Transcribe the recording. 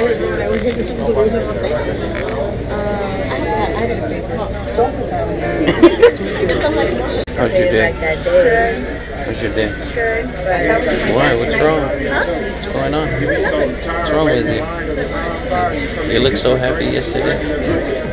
I didn't know I How's your day? How's your day? Why? What's wrong? What's going on? What's wrong with you? You looked so happy yesterday.